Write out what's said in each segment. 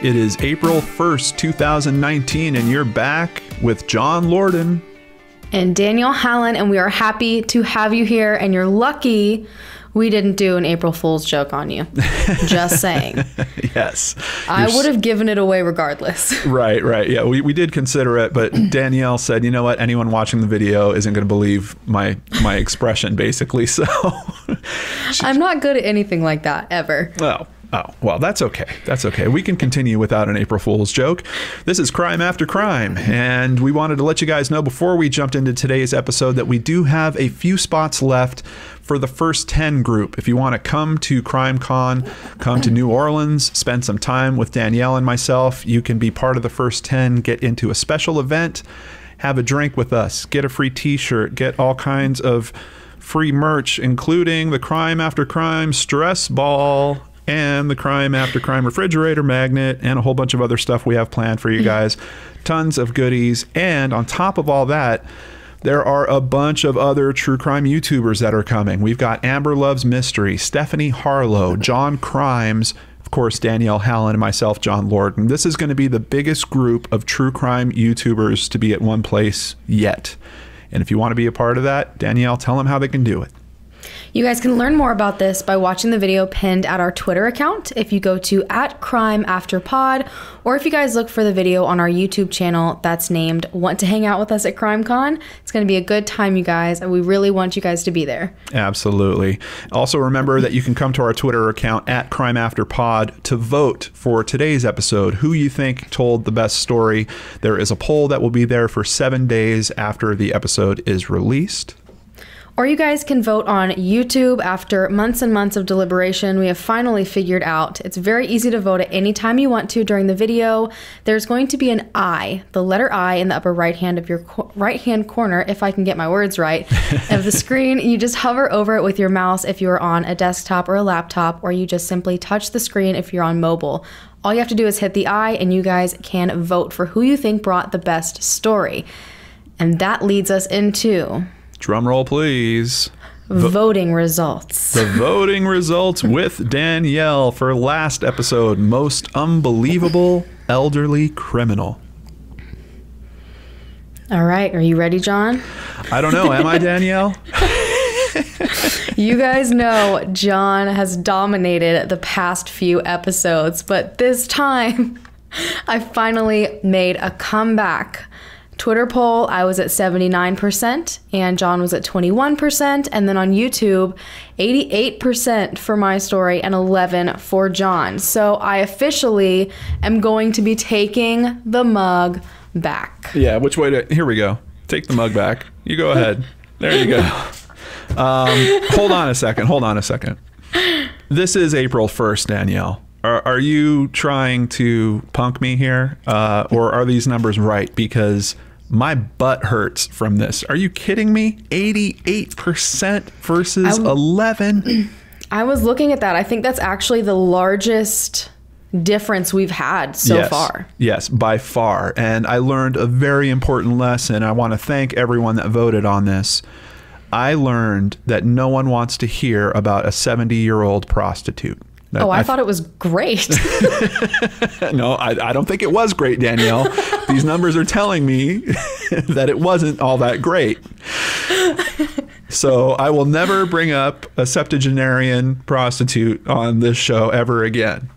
It is April 1st, 2019, and you're back with John Lordan. And Danelle Hallan, and we are happy to have you here. And you're lucky we didn't do an April Fool's joke on you. Just saying. yes. I You're would have given it away regardless. Right, right. Yeah, we, we did consider it, but Danelle said, you know what? Anyone watching the video isn't going to believe my my expression, basically. So, I'm not good at anything like that ever. oh, oh, well, that's okay. That's okay. We can continue without an April Fool's joke. This is Crime After Crime, and we wanted to let you guys know before we jumped into today's episode that we do have a few spots left for the first 10 group. If you want to come to CrimeCon, come to New Orleans, spend some time with Danelle and myself, you can be part of the first 10, get into a special event, have a drink with us, get a free t shirt, get all kinds of free merch, including the Crime After Crime stress ball and the Crime After Crime refrigerator magnet and a whole bunch of other stuff we have planned for you mm-hmm. guys. Tons of goodies. And on top of all that, there are a bunch of other true crime YouTubers that are coming. We've got Amber Loves Mystery, Stephanie Harlowe, mm-hmm. John Crimes, of course, Danelle Hallan, and myself, John Lordan. This is going to be the biggest group of true crime YouTubers to be at one place yet. And if you want to be a part of that, Danelle, tell them how they can do it. You guys can learn more about this by watching the video pinned at our Twitter account if you go to at crime after pod, or if you guys look for the video on our YouTube channel that's named Want to Hang Out with Us at CrimeCon. It's going to be a good time, you guys, and we really want you guys to be there. Absolutely. Also, remember that you can come to our Twitter account at Crime After Pod to vote for today's episode. Who you think told the best story? There is a poll that will be there for seven days after the episode is released. Or you guys can vote on YouTube after months and months of deliberation. We have finally figured out it's very easy to vote at any time you want to during the video. There's going to be an I, the letter I in the upper right hand of your right hand corner, if I can get my words right, of the screen. You just hover over it with your mouse if you're on a desktop or a laptop, or you just simply touch the screen if you're on mobile. All you have to do is hit the I, and you guys can vote for who you think brought the best story. And that leads us into Drum roll, please. voting results. The voting results with Danelle for last episode Most Unbelievable Elderly Criminal. All right, are you ready, John? I don't know. Am I Danelle? You guys know John has dominated the past few episodes, but this time I finally made a comeback. Twitter poll, I was at 79%, and John was at 21%, and then on YouTube, 88% for my story and 11 for John. So I officially am going to be taking the mug back. Yeah, which way to. Here we go. Take the mug back. You go ahead. There you go. Um, hold on a second. Hold on a second. This is April 1st, Danelle. Are, are you trying to punk me here? Uh, or are these numbers right? Because my butt hurts from this. Are you kidding me? 88% versus 11? I was looking at that. I think that's actually the largest difference we've had so yes. far. Yes, by far. And I learned a very important lesson. I want to thank everyone that voted on this. I learned that no one wants to hear about a 70 year old prostitute. That- Oh, I, thought it was great. no, I, I don't think it was great, Danelle. These numbers are telling me that it wasn't all that great. So I will never bring up a septuagenarian prostitute on this show ever again.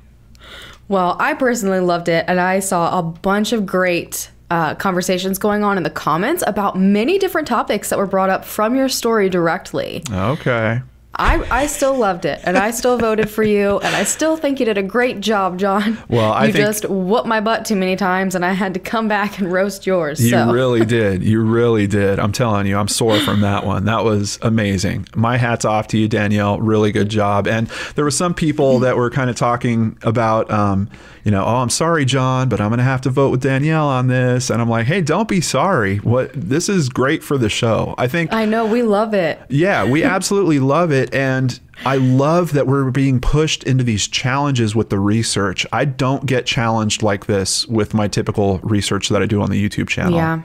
well, I personally loved it, and I saw a bunch of great uh, conversations going on in the comments about many different topics that were brought up from your story directly. Okay. I, I still loved it, and I still voted for you, and I still think you did a great job, John. Well, I you just whooped my butt too many times, and I had to come back and roast yours. You so really did. You really did. I'm telling you, I'm sore from that one. That was amazing. My hat's off to you, Danelle. Really good job. And there were some people that were kind of talking about, um, you know, oh, I'm sorry, John, but I'm going to have to vote with Danelle on this. And I'm like, hey, don't be sorry. What this is great for the show. I think I know we love it. yeah, we absolutely love it. And I love that we're being pushed into these challenges with the research. I don't get challenged like this with my typical research that I do on the YouTube channel. Yeah.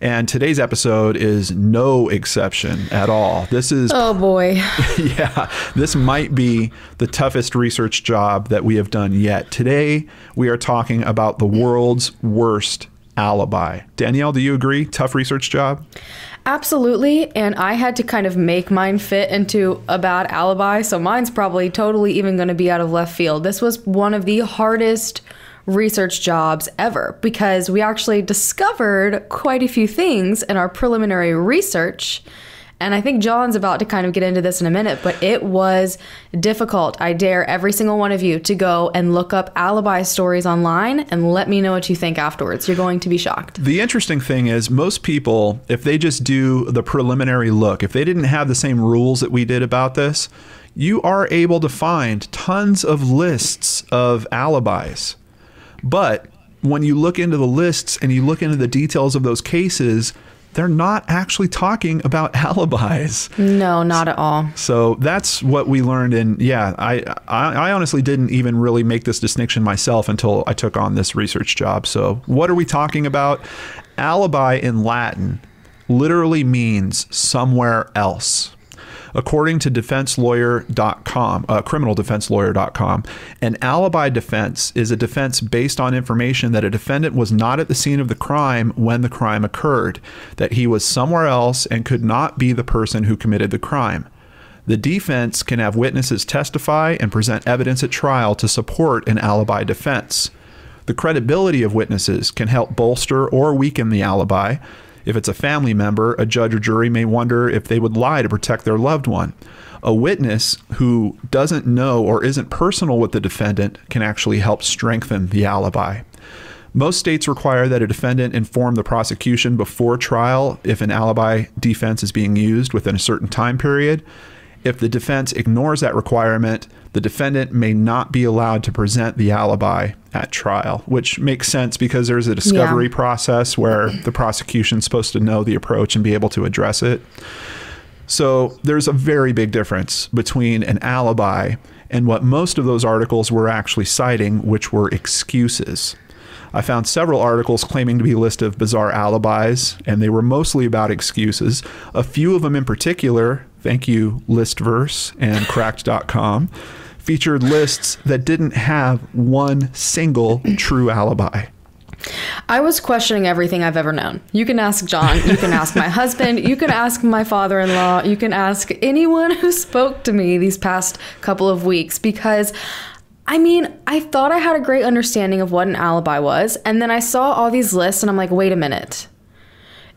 And today's episode is no exception at all. This is Oh boy. yeah, this might be the toughest research job that we have done yet. Today, we are talking about the world's worst alibi. Danelle, do you agree? Tough research job? Absolutely. And I had to kind of make mine fit into a bad alibi. So mine's probably totally even going to be out of left field. This was one of the hardest research jobs ever because we actually discovered quite a few things in our preliminary research. And I think John's about to kind of get into this in a minute, but it was difficult. I dare every single one of you to go and look up alibi stories online and let me know what you think afterwards. You're going to be shocked. The interesting thing is, most people, if they just do the preliminary look, if they didn't have the same rules that we did about this, you are able to find tons of lists of alibis. But when you look into the lists and you look into the details of those cases, they're not actually talking about alibis. No, not at all. So that's what we learned. And yeah, I, I, I honestly didn't even really make this distinction myself until I took on this research job. So what are we talking about? Alibi in Latin literally means somewhere else. According to defenselawyer.com, uh, criminaldefenselawyer.com, an alibi defense is a defense based on information that a defendant was not at the scene of the crime when the crime occurred, that he was somewhere else and could not be the person who committed the crime. The defense can have witnesses testify and present evidence at trial to support an alibi defense. The credibility of witnesses can help bolster or weaken the alibi. If it's a family member, a judge or jury may wonder if they would lie to protect their loved one. A witness who doesn't know or isn't personal with the defendant can actually help strengthen the alibi. Most states require that a defendant inform the prosecution before trial if an alibi defense is being used within a certain time period. If the defense ignores that requirement, the defendant may not be allowed to present the alibi at trial, which makes sense because there's a discovery Yeah. process where the prosecution's supposed to know the approach and be able to address it. So there's a very big difference between an alibi and what most of those articles were actually citing, which were excuses. I found several articles claiming to be a list of bizarre alibis, and they were mostly about excuses. A few of them in particular, thank you, Listverse and Cracked.com, featured lists that didn't have one single true alibi. I was questioning everything I've ever known. You can ask John, you can ask my husband, you can ask my father in law, you can ask anyone who spoke to me these past couple of weeks because. I mean, I thought I had a great understanding of what an alibi was, and then I saw all these lists and I'm like, wait a minute.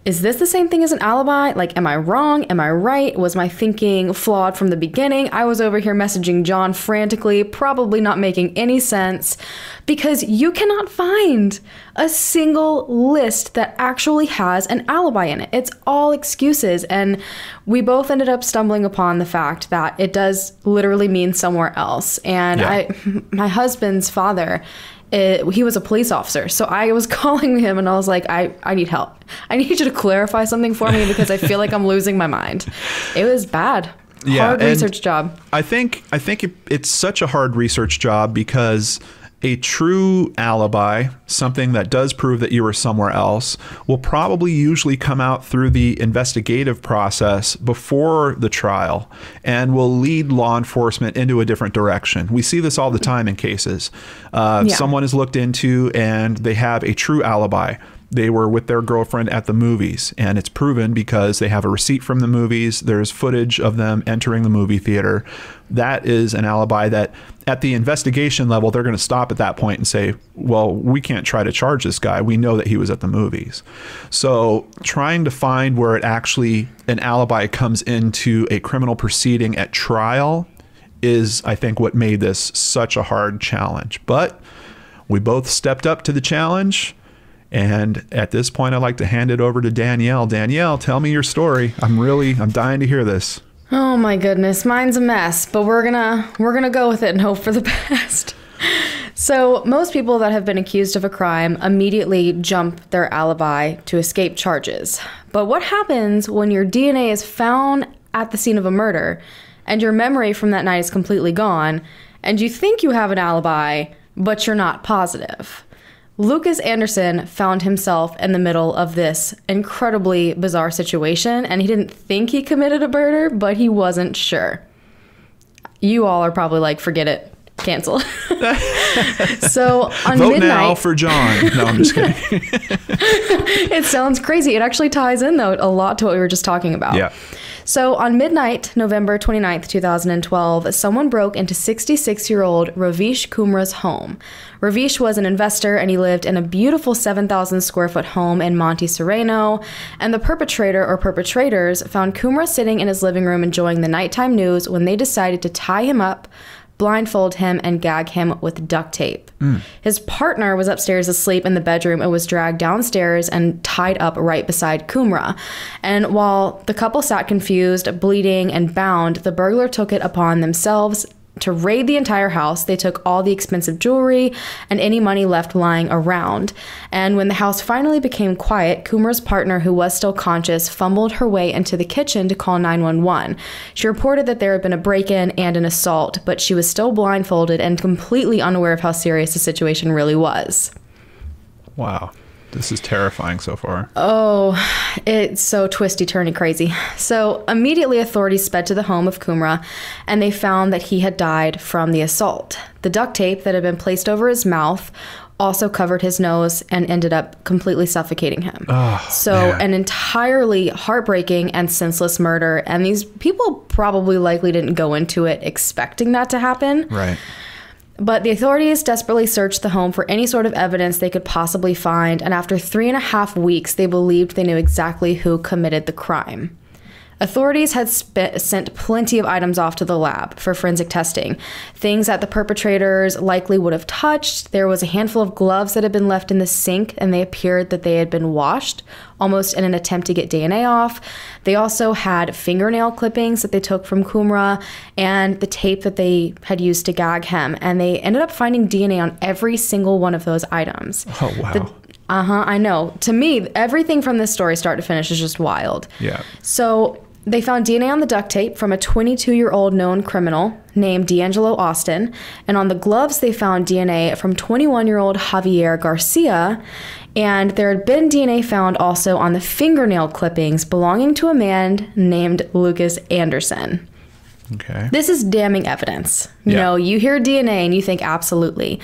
Is this the same thing as an alibi? Like, am I wrong? Am I right? Was my thinking flawed from the beginning? I was over here messaging John frantically, probably not making any sense, because you cannot find a single list that actually has an alibi in it. It's all excuses. And we both ended up stumbling upon the fact that it does literally mean somewhere else. And Yeah. I, my husband's father, it, he was a police officer. So I was calling him and I was like, I, I need help. I need you to clarify something for me because I feel like I'm losing my mind. It was bad. Yeah, Hard research job. I think I think it, it's such a hard research job because a true alibi, something that does prove that you were somewhere else, will probably usually come out through the investigative process before the trial and will lead law enforcement into a different direction. We see this all the time in cases. Uh, Yeah. Someone is looked into and they have a true alibi they were with their girlfriend at the movies. And it's proven because they have a receipt from the movies there's footage of them entering the movie theater. That is an alibi that at the investigation level they're going to stop at that point and say well we can't try to charge this guy. We know that he was at the movies. So trying to find where it actually an alibi comes into a criminal proceeding at trial is i think what made this such a hard challenge. But we both stepped up to the challenge and at this point, I'd like to hand it over to Danelle. Danelle, tell me your story. I'm really, I'm dying to hear this. Oh my goodness, mine's a mess, but we're gonna we're gonna go with it and hope for the best. So, most people that have been accused of a crime immediately jump their alibi to escape charges. But what happens when your DNA is found at the scene of a murder and your memory from that night is completely gone, and you think you have an alibi, but you're not positive. Lukis Anderson found himself in the middle of this incredibly bizarre situation, and he didn't think he committed a murder, but he wasn't sure. You all are probably like, forget it, cancel. so on Vote midnight, now for John. No, I'm just kidding. it sounds crazy. It actually ties in though a lot to what we were just talking about. Yeah. So on midnight, November 29th, 2012, someone broke into 66 year old Raveesh Kumra's home. Raveesh was an investor and he lived in a beautiful 7,000 square foot home in Monte Sereno. And the perpetrator or perpetrators found Kumra sitting in his living room enjoying the nighttime news when they decided to tie him up blindfold him and gag him with duct tape. Hmm. His partner was upstairs asleep in the bedroom and was dragged downstairs and tied up right beside Kumra. And while the couple sat confused, bleeding, and bound, the burglar took it upon themselves to raid the entire house. They took all the expensive jewelry and any money left lying around. And when the house finally became quiet, Kumra's partner, who was still conscious, fumbled her way into the kitchen to call 911. She reported that there had been a break in and an assault, but she was still blindfolded and completely unaware of how serious the situation really was. Wow. This is terrifying so far. Oh, it's so twisty, turny, crazy. So immediately, authorities sped to the home of Kumra, and they found that he had died from the assault. The duct tape that had been placed over his mouth also covered his nose and ended up completely suffocating him. Ah, so, man. an entirely heartbreaking and senseless murder. And these people probably likely didn't go into it expecting that to happen. Right. But the authorities desperately searched the home for any sort of evidence they could possibly find, and after three and a half weeks, they believed they knew exactly who committed the crime. Authorities had sent plenty of items off to the lab for forensic testing. Things that the perpetrators likely would have touched. There was a handful of gloves that had been left in the sink, and they appeared that they had been washed, almost in an attempt to get DNA off. They also had fingernail clippings that they took from Kumra and the tape that they had used to gag him. And they ended up finding DNA on every single one of those items. Oh, wow. Uh huh, I know. To me, everything from this story, start to finish, is just wild. yeah. So they found DNA on the duct tape from a 22 year old known criminal named D'Angelo Austin. And on the gloves, they found DNA from 21 year old Javier Garcia. And there had been DNA found also on the fingernail clippings belonging to a man named Lukis Anderson. Okay. This is damning evidence. You Yeah. know, you hear DNA and you think absolutely.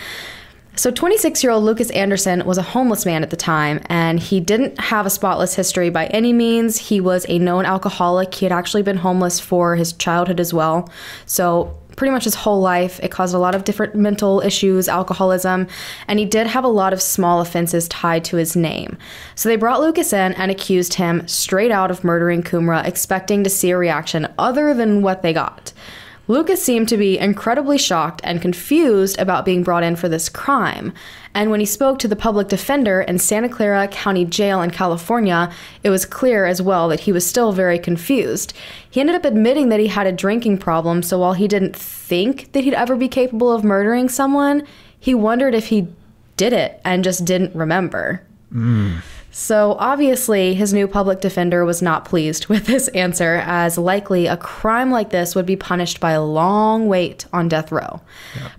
So, 26 year old Lukis Anderson was a homeless man at the time, and he didn't have a spotless history by any means. He was a known alcoholic. He had actually been homeless for his childhood as well. So, pretty much his whole life, it caused a lot of different mental issues, alcoholism, and he did have a lot of small offenses tied to his name. So, they brought Lukis in and accused him straight out of murdering Kumra, expecting to see a reaction other than what they got. Lukis seemed to be incredibly shocked and confused about being brought in for this crime. And when he spoke to the public defender in Santa Clara County Jail in California, it was clear as well that he was still very confused. He ended up admitting that he had a drinking problem, so while he didn't think that he'd ever be capable of murdering someone, he wondered if he did it and just didn't remember. Hmm. So obviously, his new public defender was not pleased with this answer, as likely a crime like this would be punished by a long wait on death row.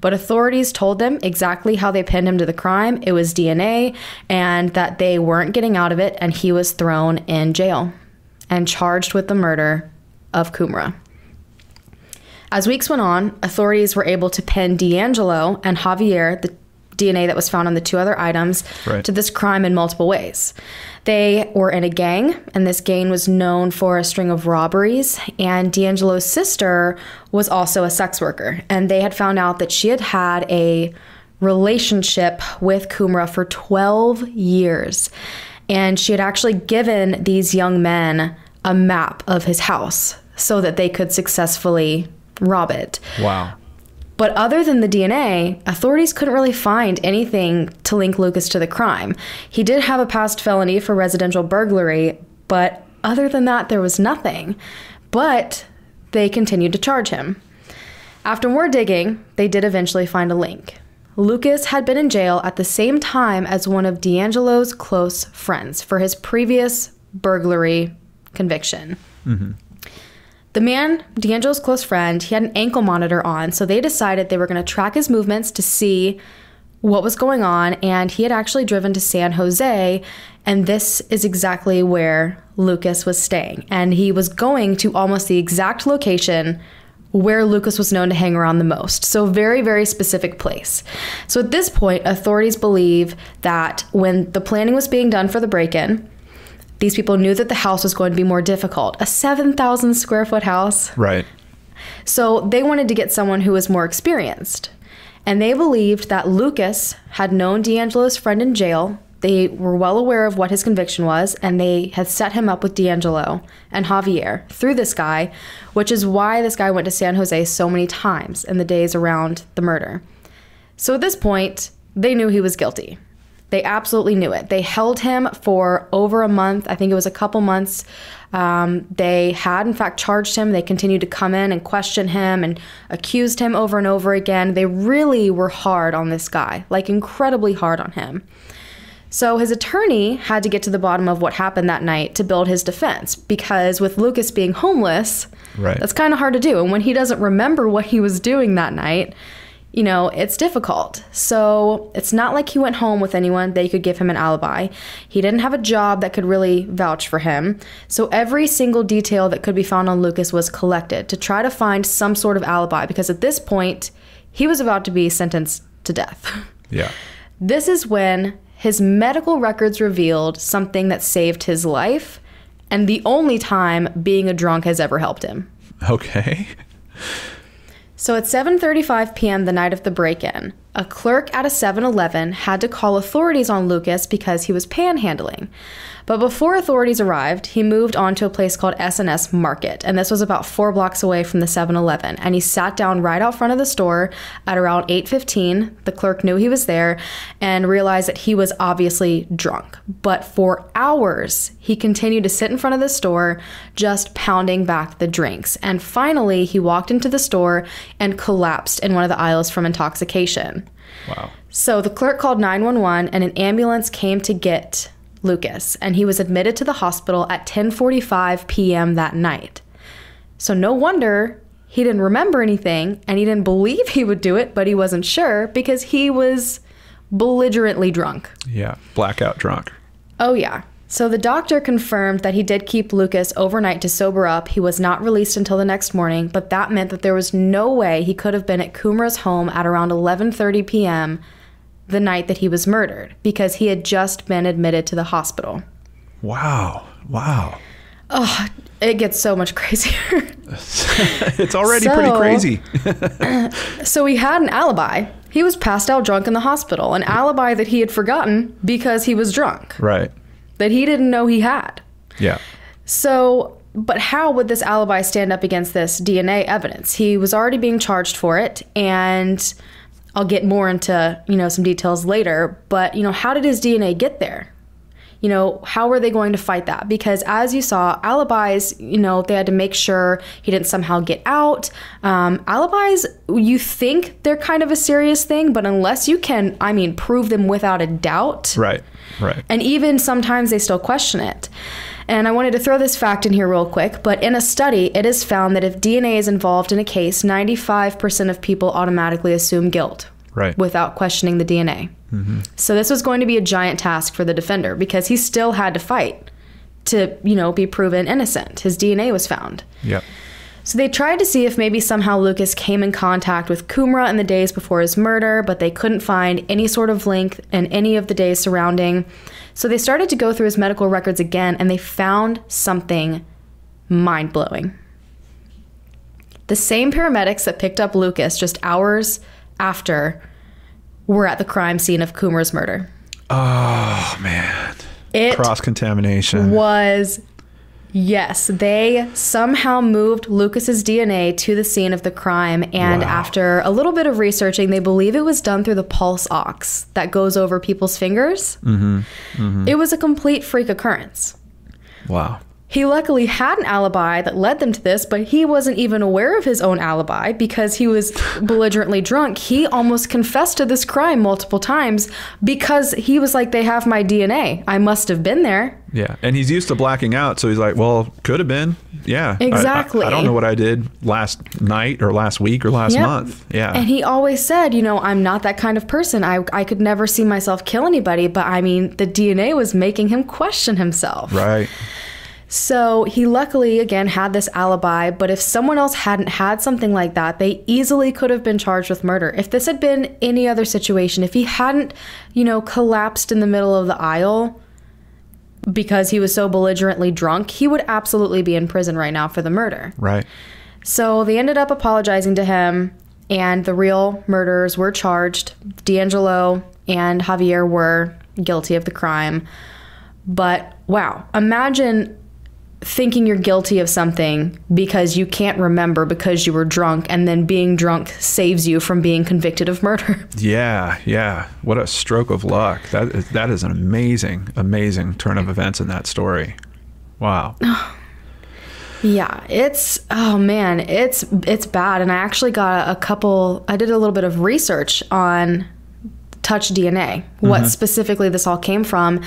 But authorities told them exactly how they pinned him to the crime it was DNA, and that they weren't getting out of it, and he was thrown in jail and charged with the murder of Kumra. As weeks went on, authorities were able to pin D'Angelo and Javier, the DNA that was found on the two other items, Right. to this crime in multiple ways. They were in a gang, and this gang was known for a string of robberies. And D'Angelo's sister was also a sex worker, and they had found out that she had had a relationship with Kumra for 12 years. And she had actually given these young men a map of his house so that they could successfully rob it. Wow. But other than the DNA, authorities couldn't really find anything to link Lukis to the crime. He did have a past felony for residential burglary, but other than that, there was nothing. But they continued to charge him. After more digging, they did eventually find a link. Lukis had been in jail at the same time as one of D'Angelo's close friends for his previous burglary conviction. The The man, D'Angelo's close friend, he had an ankle monitor on, so they decided they were going to track his movements to see what was going on. And he had actually driven to San Jose, and this is exactly where Lukis was staying. And he was going to almost the exact location where Lukis was known to hang around the most. So, very, very specific place. So, at this point, authorities believe that when the planning was being done for the break in, these people knew that the house was going to be more difficult. A 7,000 square foot house. Right. So, they wanted to get someone who was more experienced. And they believed that Lukis had known D'Angelo's friend in jail they were well aware of what his conviction was, and they had set him up with D'Angelo and Javier through this guy, which is why this guy went to San Jose so many times in the days around the murder. So at this point, they knew he was guilty. They absolutely knew it. They held him for over a month. I think it was a couple months. Um, they had, in fact, charged him. They continued to come in and question him and accused him over and over again. They really were hard on this guy, like incredibly hard on him. So his attorney had to get to the bottom of what happened that night to build his defense because with Lukis being homeless, right. that's kind of hard to do. And when he doesn't remember what he was doing that night, you know, it's difficult. So it's not like he went home with anyone they could give him an alibi. He didn't have a job that could really vouch for him. So every single detail that could be found on Lukis was collected to try to find some sort of alibi because at this point, he was about to be sentenced to death. Yeah. This is when his medical records revealed something that saved his life and the only time being a drunk has ever helped him. Okay. So at 7:35 p.m. the night of the break-in, a clerk at a 7-Eleven had to call authorities on Lukis because he was panhandling. But before authorities arrived, he moved on to a place called S&S Market, and this was about 4 blocks away from the 7-Eleven, and he sat down right out front of the store at around 8:15. The clerk knew he was there and realized that he was obviously drunk. But for hours, he continued to sit in front of the store just pounding back the drinks. And finally, he walked into the store and collapsed in one of the aisles from intoxication. Wow. So the clerk called 911 and an ambulance came to get Lukis, and he was admitted to the hospital at 10:45 p.m. that night. So no wonder he didn't remember anything and he didn't believe he would do it, but he wasn't sure because he was belligerently drunk. Yeah. Blackout drunk. Oh yeah. So the doctor confirmed that he did keep Lukis overnight to sober up. He was not released until the next morning, but that meant that there was no way he could have been at Kumra's home at around 11:30 p.m the night that he was murdered because he had just been admitted to the hospital. Wow. Wow. Oh, it gets so much crazier. it's already so, pretty crazy. so he had an alibi. He was passed out drunk in the hospital, an alibi that he had forgotten because he was drunk. Right. That he didn't know he had. Yeah. So, but how would this alibi stand up against this DNA evidence? He was already being charged for it, and I'll get more into, you know, some details later, but you know, how did his DNA get there? You know, how were they going to fight that? Because as you saw, alibis, you know, they had to make sure he didn't somehow get out. Um, alibis, you think they're kind of a serious thing, but unless you can, I mean, prove them without a doubt. Right, right. And even sometimes they still question it. And I wanted to throw this fact in here real quick, but in a study, it is found that if DNA is involved in a case, 95% of people automatically assume guilt. Right. Without questioning the DNA. Mm-hmm. So this was going to be a giant task for the defender because he still had to fight to, you know, be proven innocent. His DNA was found. Yep. So they tried to see if maybe somehow Lukis came in contact with Kumra in the days before his murder, but they couldn't find any sort of link in any of the days surrounding. So they started to go through his medical records again and they found something mind blowing. The same paramedics that picked up Lukis just hours after we were at the crime scene of Kumra's murder. Oh, man. It Cross contamination. Was Yes, they somehow moved Lukis's DNA to the scene of the crime, and wow. after a little bit of researching, they believe it was done through the pulse ox that goes over people's fingers. Mm-hmm. Mm-hmm. It was a complete freak occurrence. Wow. He luckily had an alibi that led them to this, but he wasn't even aware of his own alibi because he was belligerently drunk. He almost confessed to this crime multiple times because he was like, They have my DNA. I must have been there. Yeah, and he's used to blacking out, so he's like, "Well, could have been, yeah, I- I- Exactly. I, don't know what I did last night or last week or last Yep. month. Yeah, And he always said, You know, I'm not that kind of person. I, I could never see myself kill anybody. But I mean, the DNA was making him question himself. right. So he luckily, again, had this alibi, but if someone else hadn't had something like that, they easily could have been charged with murder. If this had been any other situation, if he hadn't, you know, collapsed in the middle of the aisle because he was so belligerently drunk, he would absolutely be in prison right now for the murder. Right. So they ended up apologizing to him, and the real murderers were charged. D'Angelo and Javier were guilty of the crime. But wow, imagine thinking you're guilty of something because you can't remember because you were drunk, and then being drunk saves you from being convicted of murder. Yeah, yeah. What a stroke of luck. That is, that is an amazing, amazing turn of events in that story. Wow. Yeah, it's oh man, it's it's bad. And I actually got a couple. I did a little bit of research on touch DNA, what mm-hmm. specifically this all came from,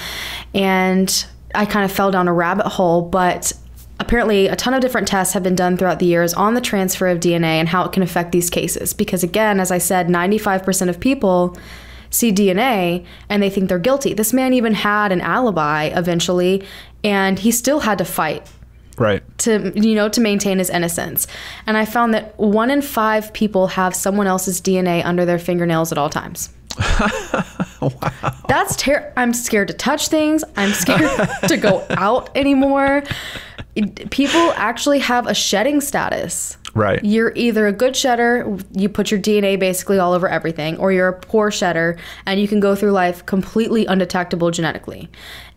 and I kind of fell down a rabbit hole. But apparently, a ton of different tests have been done throughout the years on the transfer of DNA and how it can affect these cases. Because again, as I said, ninety-five percent of people see DNA and they think they're guilty. This man even had an alibi eventually, and he still had to fight Right. to you know to maintain his innocence and i found that one in five people have someone else's dna under their fingernails at all times that's ter- i'm scared to touch things i'm scared to go out anymore people actually have a shedding status Right. you're either a good shedder, you put your DNA basically all over everything, or you're a poor shedder and you can go through life completely undetectable genetically.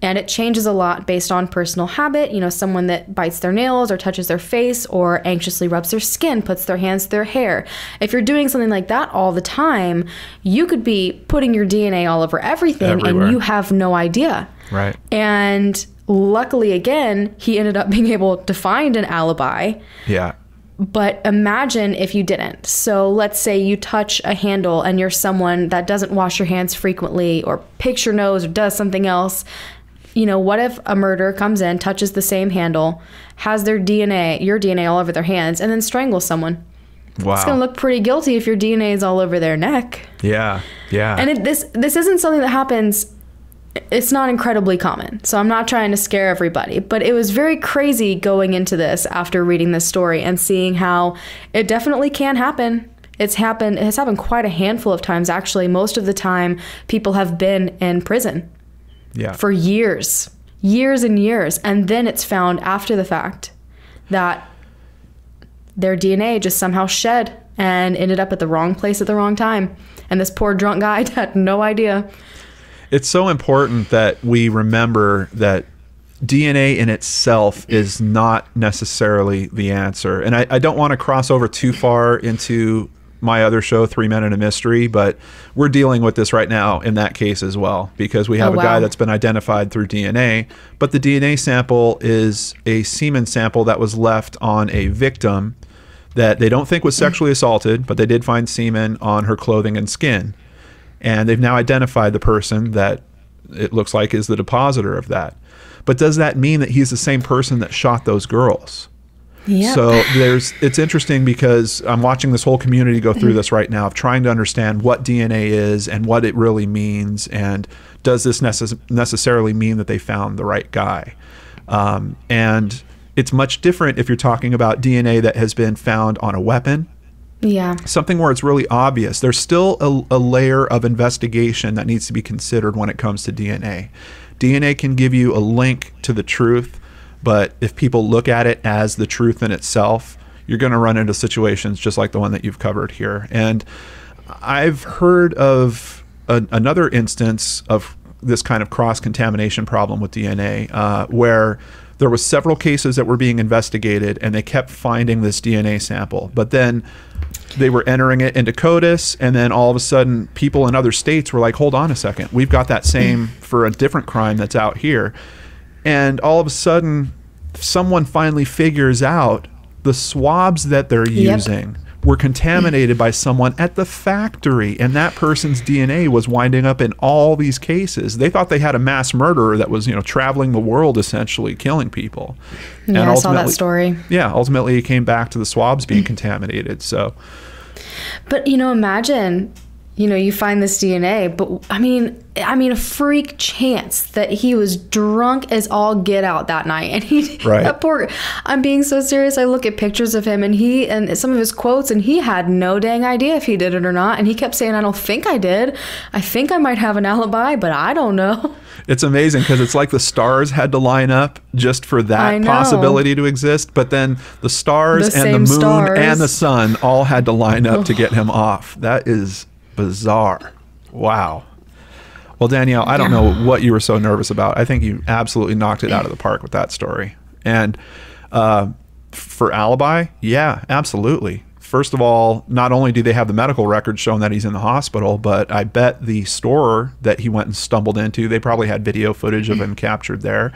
And it changes a lot based on personal habit. You know, someone that bites their nails or touches their face or anxiously rubs their skin, puts their hands to their hair. If you're doing something like that all the time, you could be putting your DNA all over everything Everywhere. and you have no idea. Right. And luckily, again, he ended up being able to find an alibi. Yeah. But imagine if you didn't. So let's say you touch a handle and you're someone that doesn't wash your hands frequently or picks your nose or does something else. You know, what if a murderer comes in, touches the same handle, has their DNA, your DNA all over their hands, and then strangles someone? Wow. It's going to look pretty guilty if your DNA is all over their neck. yeah. Yeah. And it, this this isn't something that happens. It's not incredibly common, so I'm not trying to scare everybody. But it was very crazy going into this after reading this story and seeing how it definitely can happen. It's happened. It has happened quite a handful of times, actually. Most of the time, people have been in prison yeah. for years, years and years, and then it's found after the fact that their DNA just somehow shed and ended up at the wrong place at the wrong time. And this poor drunk guy had no idea. it's so important that we remember that DNA in itself is not necessarily the answer. And I, I don't want to cross over too far into my other show, Three Men and a Mystery, but we're dealing with this right now in that case as well because we have Oh, a guy that's been identified through DNA, but the DNA sample is a semen sample that was left on a victim that they don't think was sexually assaulted, but they did find semen on her clothing and skin and they've now identified the person that it looks like is the depositor of that. But does that mean that he's the same person that shot those girls? Yeah. So there's it's interesting because I'm watching this whole community go through this right now of trying to understand what DNA is and what it really means and does this necess- necessarily mean that they found the right guy? Um, and it's much different if you're talking about DNA that has been found on a weapon yeah. something where it's really obvious. There's still a, a layer of investigation that needs to be considered when it comes to DNA. DNA can give you a link to the truth, but if people look at it as the truth in itself, you're going to run into situations just like the one that you've covered here. And I've heard of a, another instance of this kind of cross contamination problem with DNA uh, where there was several cases that were being investigated and they kept finding this DNA sample. But then they were entering it into CODIS, and then all of a sudden, people in other states were like, "Hold on a second, we've got that same for a different crime that's out here," and all of a sudden, someone finally figures out the swabs that they're Yep. using were contaminated by someone at the factory and that person's DNA was winding up in all these cases. They thought they had a mass murderer that was, you know, traveling the world essentially killing people. Yeah, I saw that story. Yeah, ultimately it came back to the swabs being contaminated. So, But you know, imagine, you know, you find this DNA, but I mean, I mean, a freak chance that he was drunk as all get out that night, and he, Right. that poor. I'm being so serious. I look at pictures of him, and he and some of his quotes, and he had no dang idea if he did it or not, and he kept saying, "I don't think I did. I think I might have an alibi, but I don't know." It's amazing because it's like the stars had to line up just for that possibility to exist, but then the stars The and the moon stars. and the sun all had to line up to get him off. That is bizarre. Wow. Well, Danelle, I don't know what you were so nervous about. I think you absolutely knocked it out of the park with that story. And uh, for alibi, yeah, absolutely. First of all, not only do they have the medical records showing that he's in the hospital, but I bet the store that he went and stumbled into, they probably had video footage of him captured there.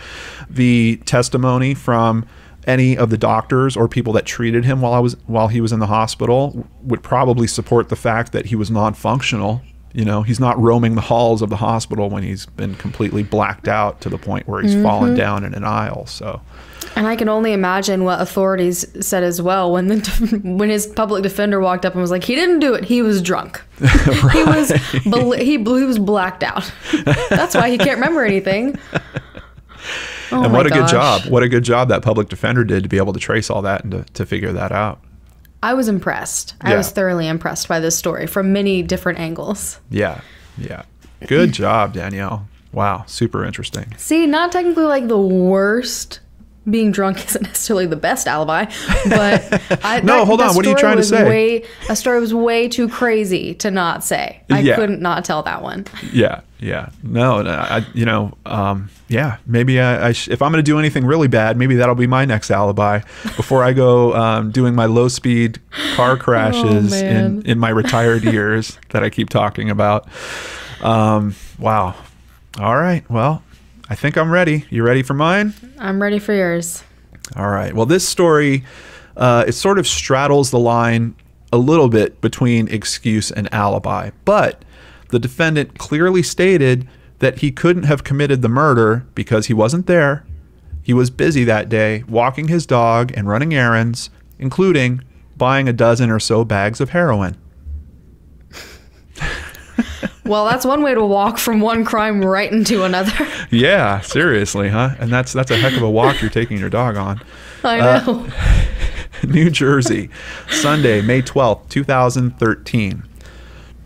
The testimony from any of the doctors or people that treated him while I was while he was in the hospital would probably support the fact that he was non-functional. You know, he's not roaming the halls of the hospital when he's been completely blacked out to the point where he's mm-hmm. fallen down in an aisle. So, And I can only imagine what authorities said as well when the when his public defender walked up and was like, "He didn't do it. He was drunk. He was he, he was blacked out. That's why he can't remember anything." Oh and what a good job! What a good job that public defender did to be able to trace all that and to, to figure that out. I was impressed. I was thoroughly impressed by this story from many different angles. Yeah, yeah. Good job, Danelle. Wow, super interesting. See, not technically like the worst. Being drunk isn't necessarily the best alibi, but I, No, hold on. What are you trying to say? Way, a story was way too crazy to not say. I Yeah. couldn't not tell that one. Yeah, yeah. No, I, you know, um, yeah. Maybe I, I sh- if I'm going to do anything really bad, maybe that'll be my next alibi before I go um, doing my low speed car crashes in Oh, man. in my retired years that I keep talking about. Um, wow. All right. Well, I think I'm ready. You ready for mine? I'm ready for yours. All right. Well, this story, uh, it sort of straddles the line a little bit between excuse and alibi, but the defendant clearly stated that he couldn't have committed the murder because he wasn't there. He was busy that day walking his dog and running errands, including buying a dozen or so bags of heroin. Well, that's one way to walk from one crime right into another. Yeah, seriously, huh? And that's that's a heck of a walk you're taking your dog on. I Uh, know. New Jersey, Sunday, May 12th, 2013.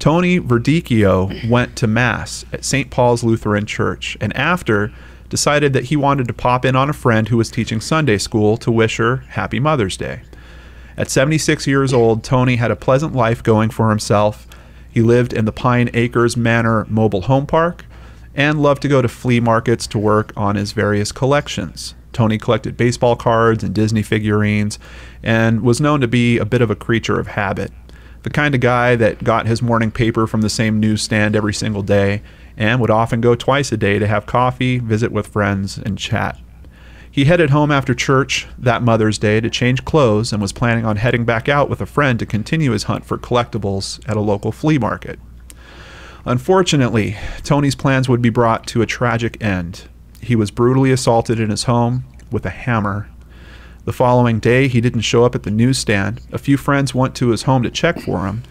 Tony Verdicchio went to Mass at St. Paul's Lutheran Church and after decided that he wanted to pop in on a friend who was teaching Sunday school to wish her Happy Mother's Day. At 76 years old, Tony had a pleasant life going for himself. He lived in the Pine Acres Manor mobile home park and loved to go to flea markets to work on his various collections. Tony collected baseball cards and Disney figurines and was known to be a bit of a creature of habit. The kind of guy that got his morning paper from the same newsstand every single day and would often go twice a day to have coffee, visit with friends, and chat. He headed home after church that Mother's Day to change clothes and was planning on heading back out with a friend to continue his hunt for collectibles at a local flea market. Unfortunately, Tony's plans would be brought to a tragic end. He was brutally assaulted in his home with a hammer. The following day, he didn't show up at the newsstand. A few friends went to his home to check for him.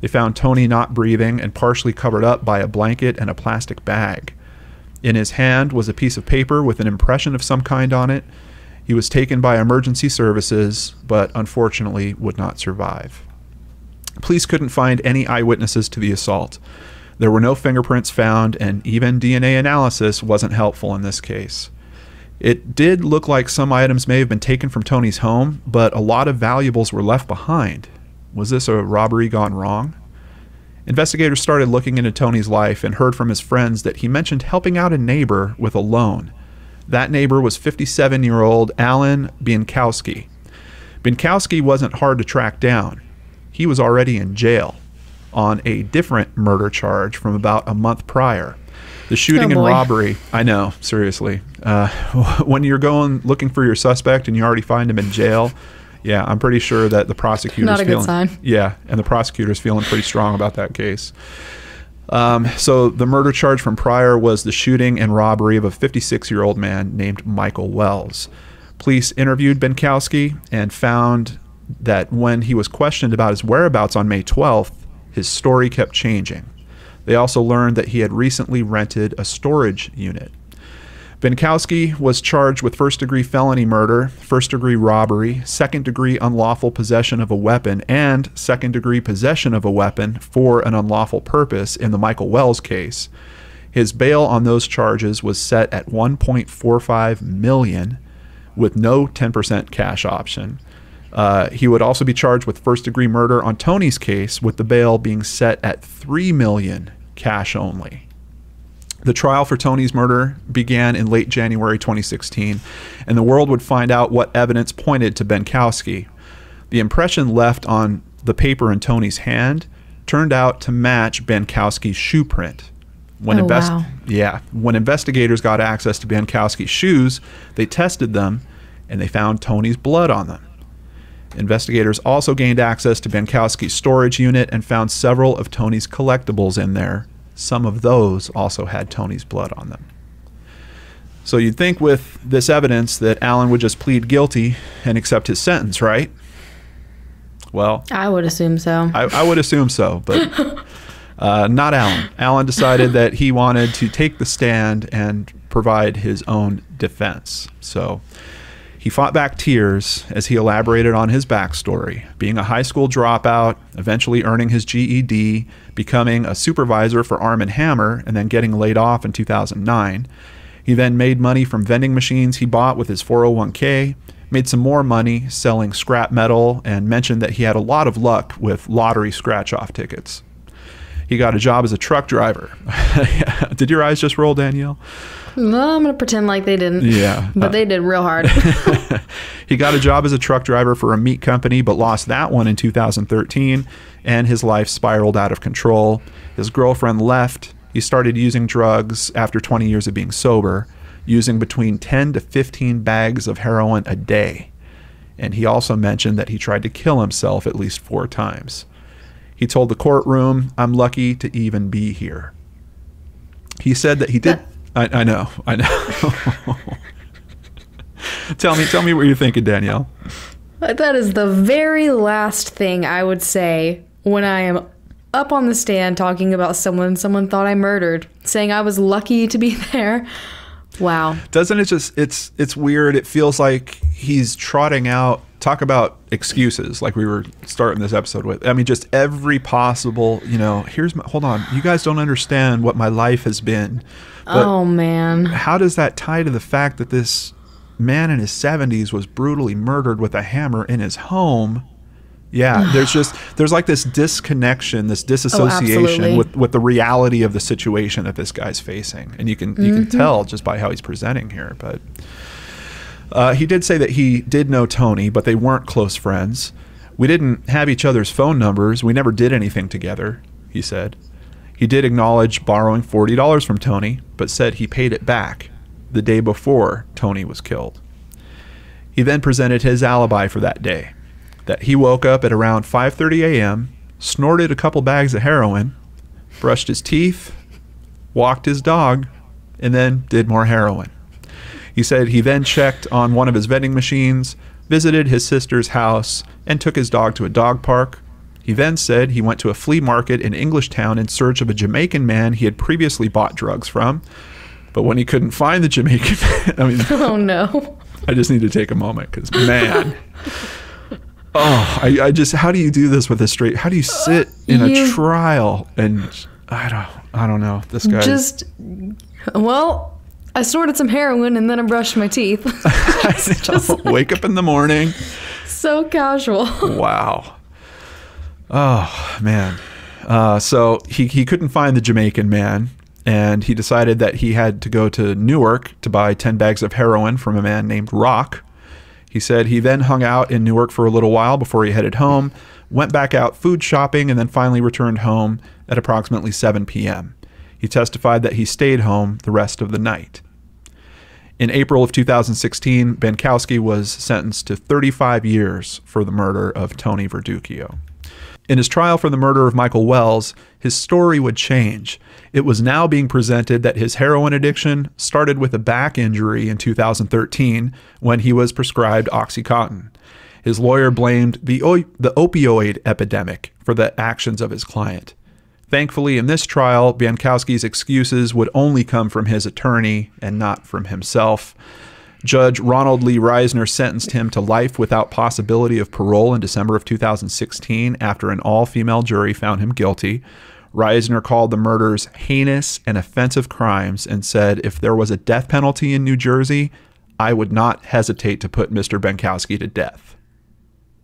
They found Tony not breathing and partially covered up by a blanket and a plastic bag. In his hand was a piece of paper with an impression of some kind on it. He was taken by emergency services, but unfortunately would not survive. Police couldn't find any eyewitnesses to the assault. There were no fingerprints found, and even DNA analysis wasn't helpful in this case. It did look like some items may have been taken from Tony's home, but a lot of valuables were left behind. Was this a robbery gone wrong? Investigators started looking into Tony's life and heard from his friends that he mentioned helping out a neighbor with a loan. That neighbor was 57 year old Alan Bienkowski. Bienkowski wasn't hard to track down. He was already in jail on a different murder charge from about a month prior. The shooting Oh, and robbery. I know, seriously. Uh, when you're going looking for your suspect and you already find him in jail, yeah, I'm pretty sure that the prosecutor's Not a good feeling. sign. Yeah, and the prosecutor's feeling pretty strong about that case. Um, so the murder charge from prior was the shooting and robbery of a 56 year old man named Michael Wells. Police interviewed Bienkowski and found that when he was questioned about his whereabouts on May 12th, his story kept changing. They also learned that he had recently rented a storage unit. Bienkowski was charged with first degree felony murder, first degree robbery, second degree unlawful possession of a weapon, and second degree possession of a weapon for an unlawful purpose in the Michael Wells case. His bail on those charges was set at 1.45 million with no 10% cash option. Uh, he would also be charged with first degree murder on Tony's case with the bail being set at 3 million cash only. The trial for Tony's murder began in late January 2016, and the world would find out what evidence pointed to Bienkowski. The impression left on the paper in Tony's hand turned out to match Bienkowski's shoe print. When Oh, wow. yeah, when investigators got access to Bienkowski's shoes, they tested them and they found Tony's blood on them. Investigators also gained access to Bienkowski's storage unit and found several of Tony's collectibles in there. Some of those also had Tony's blood on them. So you'd think with this evidence that Allen would just plead guilty and accept his sentence, right? Well, I would assume so. I, I would assume so, but uh, not Allen. Allen decided that he wanted to take the stand and provide his own defense. So he fought back tears as he elaborated on his backstory being a high school dropout, eventually earning his GED, becoming a supervisor for Arm & Hammer, and then getting laid off in 2009. He then made money from vending machines he bought with his 401k, made some more money selling scrap metal, and mentioned that he had a lot of luck with lottery scratch off tickets. He got a job as a truck driver. Did your eyes just roll, Danelle? No, I'm gonna pretend like they didn't. Yeah. But they did real hard. he got a job as a truck driver for a meat company, but lost that one in 2013, and his life spiraled out of control. His girlfriend left. He started using drugs after 20 years of being sober, using between 10 to 15 bags of heroin a day. And he also mentioned that he tried to kill himself at least four times. He told the courtroom, I'm lucky to even be here. He said that he did. I, I know, I know. tell me, tell me what you're thinking, Danelle. that is the very last thing I would say when I am up on the stand talking about someone someone thought I murdered, saying I was lucky to be there. Wow. Doesn't it just? It's it's weird. It feels like he's trotting out. Talk about excuses, like we were starting this episode with. I mean, just every possible. You know, here's my. Hold on, you guys don't understand what my life has been. But oh man. how does that tie to the fact that this man in his 70s was brutally murdered with a hammer in his home? Yeah, there's just there's like this disconnection, this disassociation absolutely. with with the reality of the situation that this guy's facing, and you can you can tell just by how he's presenting here. But uh, he did say that he did know Tony, but they weren't close friends. We didn't have each other's phone numbers. We never did anything together. He said. He did acknowledge borrowing forty dollars from Tony, but said he paid it back the day before Tony was killed. He then presented his alibi for that day that he woke up at around 5:30 a.m., snorted a couple bags of heroin, brushed his teeth, walked his dog, and then did more heroin. He said he then checked on one of his vending machines, visited his sister's house, and took his dog to a dog park. He then said he went to a flea market in Englishtown in search of a Jamaican man he had previously bought drugs from. But when he couldn't find the Jamaican man, I mean, Oh no. I just need to take a moment because man, oh, I, I just how do you do this with a straight? How do you sit in a You- trial and I don't I don't know this guy. Just well, I snorted some heroin and then I brushed my teeth. Just wake up in the morning. so casual. Wow. Oh man. Uh, so he he couldn't find the Jamaican man. And he decided that he had to go to Newark to buy 10 bags of heroin from a man named Rock. He said he then hung out in Newark for a little while before he headed home, went back out food shopping, and then finally returned home at approximately 7 p.m. He testified that he stayed home the rest of the night. In April of 2016, Bienkowski was sentenced to 35 years for the murder of Tony Verduccio. In his trial for the murder of Michael Wells, his story would change. It was now being presented that his heroin addiction started with a back injury in 2013 when he was prescribed Oxycontin. His lawyer blamed the, the opioid epidemic for the actions of his client. Thankfully, in this trial, Bienkowski's excuses would only come from his attorney and not from himself. Judge Ronald Lee Reisner sentenced him to life without possibility of parole in December of 2016 after an all female jury found him guilty. Reisner called the murders heinous and offensive crimes and said if there was a death penalty in New Jersey, I would not hesitate to put Mr. Bienkowski to death.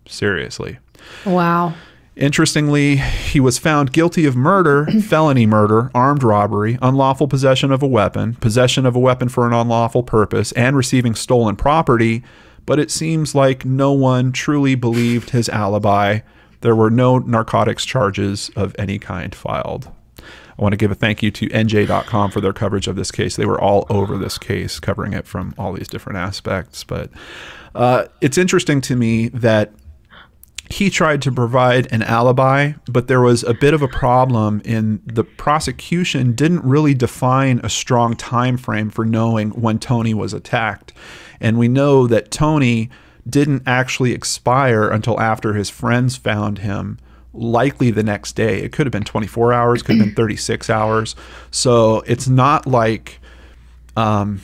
Seriously. Wow. Interestingly, he was found guilty of murder, felony murder, armed robbery, unlawful possession of a weapon, possession of a weapon for an unlawful purpose, and receiving stolen property. But it seems like no one truly believed his alibi. There were no narcotics charges of any kind filed. I want to give a thank you to NJ.com for their coverage of this case. They were all over this case, covering it from all these different aspects. But uh, it's interesting to me that he tried to provide an alibi, but there was a bit of a problem in the prosecution didn't really define a strong time frame for knowing when Tony was attacked. And we know that Tony didn't actually expire until after his friends found him likely the next day. It could have been 24 hours, could have been 36 hours. So it's not like um,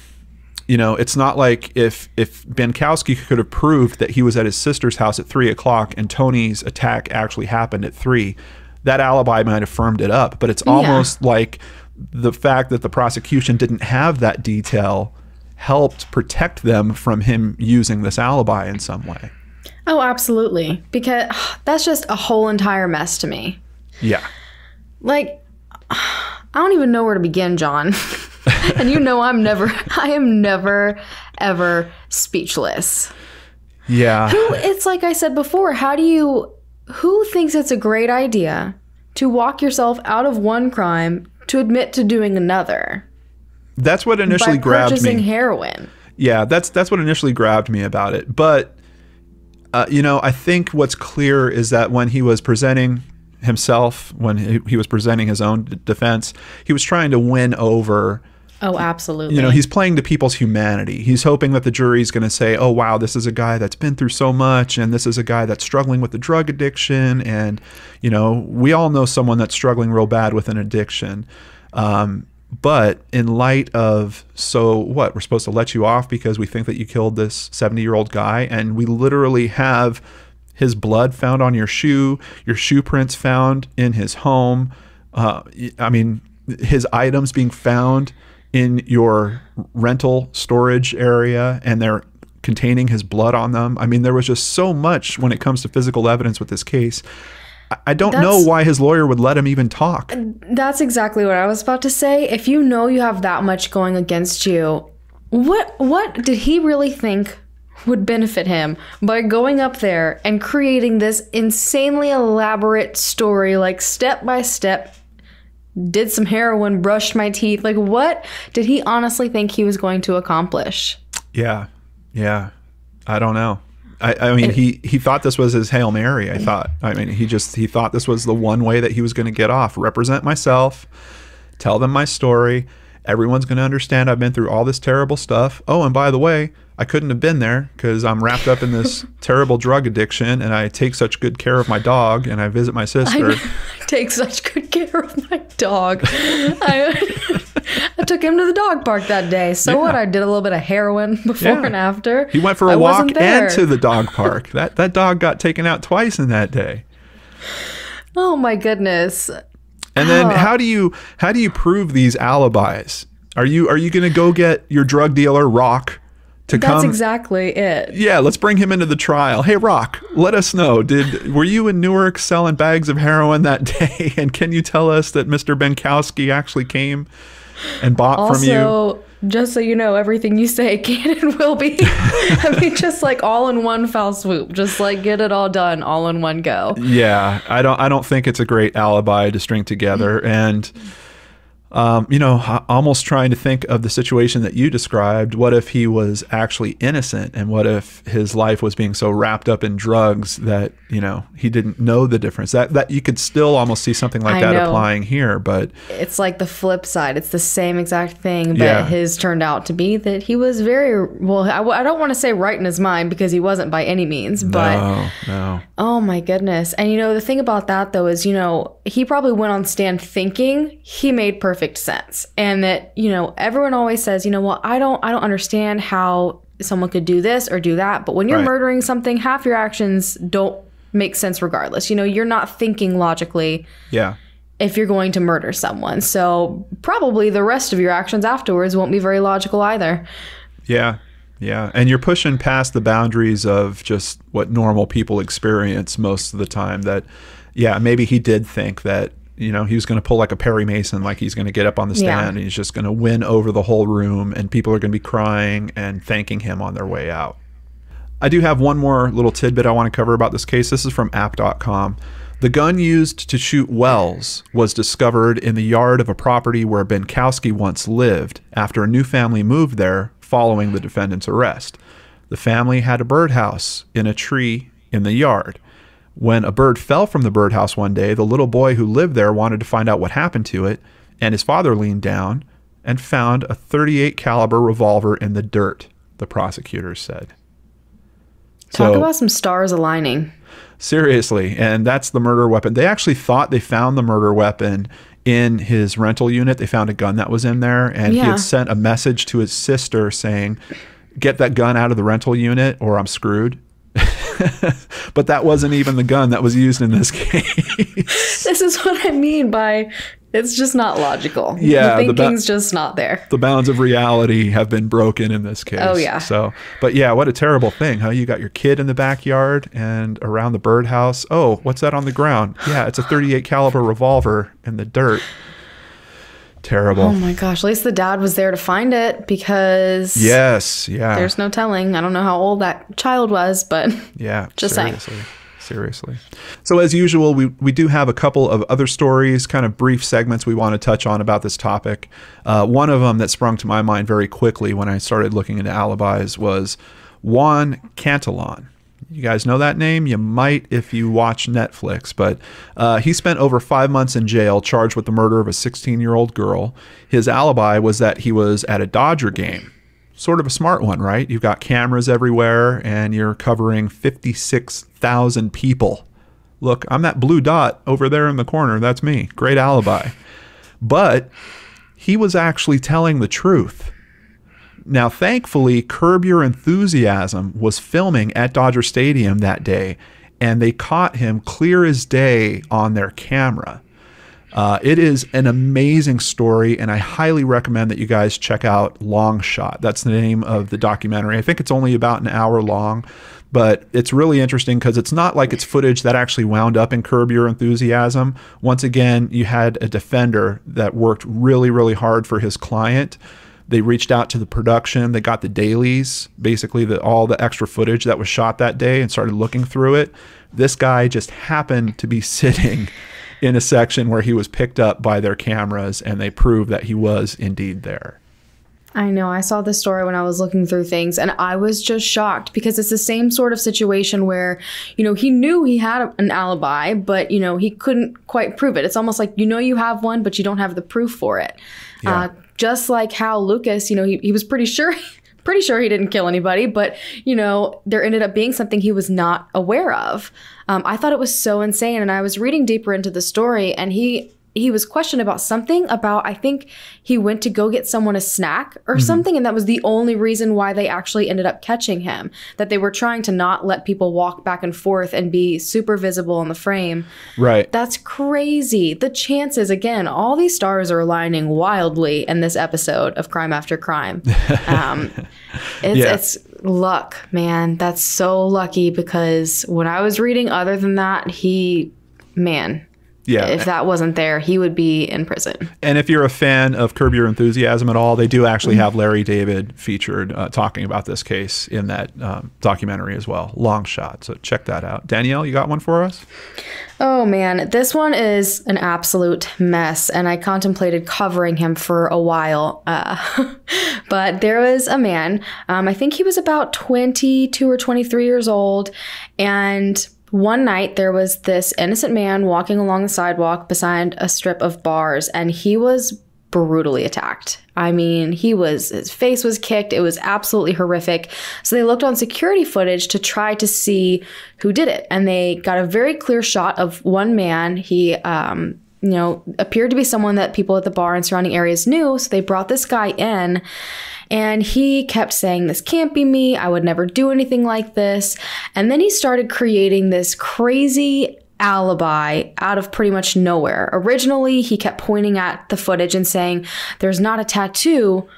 you know, it's not like if if Bienkowski could have proved that he was at his sister's house at three o'clock and Tony's attack actually happened at three, that alibi might have firmed it up. But it's almost yeah. like the fact that the prosecution didn't have that detail helped protect them from him using this alibi in some way. Oh, absolutely. Because ugh, that's just a whole entire mess to me. Yeah. Like, I don't even know where to begin, John. and you know I'm never I am never ever speechless. Yeah. Who it's like I said before, how do you who thinks it's a great idea to walk yourself out of one crime to admit to doing another? That's what initially by grabbed purchasing me. heroin. Yeah, that's that's what initially grabbed me about it. But uh, you know, I think what's clear is that when he was presenting himself, when he, he was presenting his own d- defense, he was trying to win over Oh, absolutely. You know, he's playing to people's humanity. He's hoping that the jury's going to say, "Oh, wow, this is a guy that's been through so much and this is a guy that's struggling with the drug addiction and, you know, we all know someone that's struggling real bad with an addiction." Um, but in light of so what, we're supposed to let you off because we think that you killed this 70-year-old guy and we literally have his blood found on your shoe, your shoe prints found in his home. Uh, I mean, his items being found in your rental storage area and they're containing his blood on them. I mean, there was just so much when it comes to physical evidence with this case. I don't that's, know why his lawyer would let him even talk. That's exactly what I was about to say. If you know you have that much going against you, what what did he really think would benefit him by going up there and creating this insanely elaborate story like step by step did some heroin, brushed my teeth. Like, what did he honestly think he was going to accomplish? Yeah. Yeah. I don't know. I, I mean, he, he thought this was his Hail Mary. I thought, I mean, he just, he thought this was the one way that he was going to get off, represent myself, tell them my story. Everyone's going to understand I've been through all this terrible stuff. Oh, and by the way, I couldn't have been there because I'm wrapped up in this terrible drug addiction and I take such good care of my dog and I visit my sister. I, take such good care of my dog. I, I, took him to the dog park that day. So yeah. what? I did a little bit of heroin before yeah. and after. He went for a I walk and to the dog park. that that dog got taken out twice in that day. Oh my goodness. And then oh. how do you how do you prove these alibis? Are you are you going to go get your drug dealer Rock to That's come. exactly it. Yeah, let's bring him into the trial. Hey, Rock, let us know. Did were you in Newark selling bags of heroin that day? And can you tell us that Mr. Bienkowski actually came and bought also, from you? Just so you know, everything you say can and will be. I mean, just like all in one foul swoop. Just like get it all done all in one go. Yeah, I don't. I don't think it's a great alibi to string together, and Um, you know, almost trying to think of the situation that you described. What if he was actually innocent, and what if his life was being so wrapped up in drugs that you know he didn't know the difference? That that you could still almost see something like I that know. applying here, but It's like the flip side. It's the same exact thing, but Yeah. his turned out to be that he was very well. I, I don't want to say right in his mind because he wasn't by any means, but no, no, oh my goodness. And you know, the thing about that though is, you know, he probably went on stand thinking he made perfect sense, and that you know, everyone always says, you know, well, I don't, I don't understand how someone could do this or do that, but when you're Right. murdering something, half your actions don't make sense regardless. You know, you're not thinking logically yeah. if you're going to murder someone. So probably the rest of your actions afterwards won't be very logical either. Yeah. Yeah. And you're pushing past the boundaries of just what normal people experience most of the time. That, yeah, maybe he did think that, you know, he was going to pull like a Perry Mason, like he's going to get up on the stand Yeah. and he's just going to win over the whole room and people are going to be crying and thanking him on their way out. I do have one more little tidbit I want to cover about this case. This is from app.com. The gun used to shoot Wells was discovered in the yard of a property where Bienkowski once lived after a new family moved there following the defendant's arrest. The family had a birdhouse in a tree in the yard. When a bird fell from the birdhouse one day, the little boy who lived there wanted to find out what happened to it, and his father leaned down and found a 38 caliber revolver in the dirt, the prosecutors said. Talk So- about some stars aligning. Seriously, and that's the murder weapon. They actually thought they found the murder weapon in his rental unit. They found a gun that was in there, and he had sent a message to his sister saying, "Get that gun out of the rental unit, or I'm screwed." but that wasn't even the gun that was used in this case. This is what I mean by it's just not logical. Yeah, the the ba- just not there. the bounds of reality have been broken in this case. Oh, yeah. So, but yeah, what a terrible thing, huh? You got your kid in the backyard and around the birdhouse. Oh, what's that on the ground? Yeah, it's a 38 caliber revolver in the dirt. Terrible. Oh my gosh, at least the dad was there to find it because yes. Yeah. there's no telling. I don't know how old that child was, but Yeah, Just saying. seriously. Seriously. So as usual, we, we do have a couple of other stories, kind of brief segments we want to touch on about this topic. Uh, one of them that sprung to my mind very quickly when I started looking into alibis was Juan Catalan. You guys know that name? You might if you watch Netflix, but uh, he spent over five months in jail charged with the murder of a 16 year old girl. His alibi was that he was at a Dodger game sort of a smart one, right? You've got cameras everywhere and you're covering 56,000 people. Look, I'm that blue dot over there in the corner. That's me. Great alibi. But he was actually telling the truth. Now, thankfully, Curb Your Enthusiasm was filming at Dodger Stadium that day, and they caught him clear as day on their camera. Uh, it is an amazing story, and I highly recommend that you guys check out Long Shot. That's the name of the documentary. I think it's only about an hour long, but it's really interesting because it's not like it's footage that actually wound up in Curb Your Enthusiasm. Once again, you had a defender that worked really, really hard for his client. They reached out to the production. They got the dailies, basically the, all the extra footage that was shot that day, and started looking through it. This guy just happened to be sitting in a section where he was picked up by their cameras, and they proved that he was indeed there. I know. I saw this story when I was looking through things and I was just shocked because it's the same sort of situation where, you know, he knew he had an alibi, but, you know, he couldn't quite prove it. It's almost like you know you have one, but you don't have the proof for it. Yeah. Uh, just like how Lukis, you know, he, he was pretty sure. Pretty sure he didn't kill anybody, but you know, there ended up being something he was not aware of. Um, I thought it was so insane, and I was reading deeper into the story, and he he was questioned about something about I think he went to go get someone a snack or something and that was the only reason why they actually ended up catching him that they were trying to not let people walk back and forth and be super visible in the frame. Right. that's crazy. The chances again all these stars are aligning wildly in this episode of crime after crime. Um, it's, Yeah. it's luck man. That's so lucky because when i was reading other than that he man Yeah. If that wasn't there, he would be in prison. And if you're a fan of Curb Your Enthusiasm at all, they do actually have Larry David featured uh, talking about this case in that um, documentary as well. Long shot. So check that out. Danelle, you got one for us? Oh man, this one is an absolute mess, and I contemplated covering him for a while. Uh, but there was a man, um, I think he was about 22 or 23 years old, and one night there was this innocent man walking along the sidewalk beside a strip of bars, and he was brutally attacked. I mean, he was his face was kicked. It was absolutely horrific. So they looked on security footage to try to see who did it, and they got a very clear shot of one man. He um, you know, appeared to be someone that people at the bar and surrounding areas knew. So they brought this guy in and he kept saying, This can't be me. I would never do anything like this. And then he started creating this crazy alibi out of pretty much nowhere. Originally, he kept pointing at the footage and saying, There's not a tattoo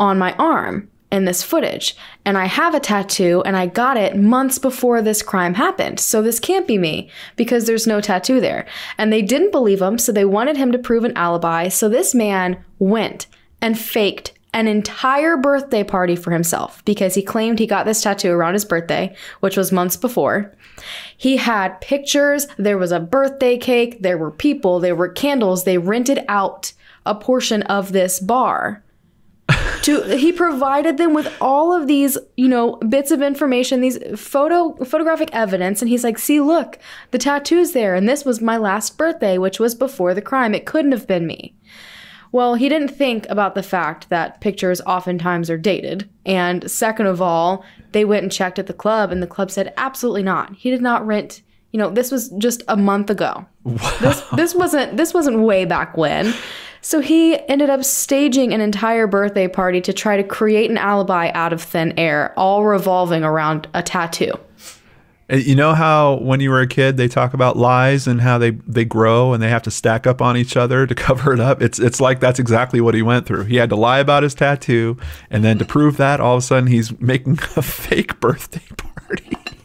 on my arm in this footage. And I have a tattoo and I got it months before this crime happened. So this can't be me because there's no tattoo there. And they didn't believe him, so they wanted him to prove an alibi. So this man went and faked an entire birthday party for himself because he claimed he got this tattoo around his birthday, which was months before. He had pictures, there was a birthday cake, there were people, there were candles. They rented out a portion of this bar. To he provided them with all of these, you know, bits of information, these photo photographic evidence and he's like, "See, look, the tattoo's there and this was my last birthday, which was before the crime. It couldn't have been me." Well, he didn't think about the fact that pictures oftentimes are dated. And second of all, they went and checked at the club, and the club said absolutely not. He did not rent. You know, this was just a month ago. Wow. This this wasn't this wasn't way back when. So he ended up staging an entire birthday party to try to create an alibi out of thin air, all revolving around a tattoo. You know how when you were a kid they talk about lies and how they, they grow and they have to stack up on each other to cover it up. It's it's like that's exactly what he went through. He had to lie about his tattoo and then to prove that all of a sudden he's making a fake birthday party.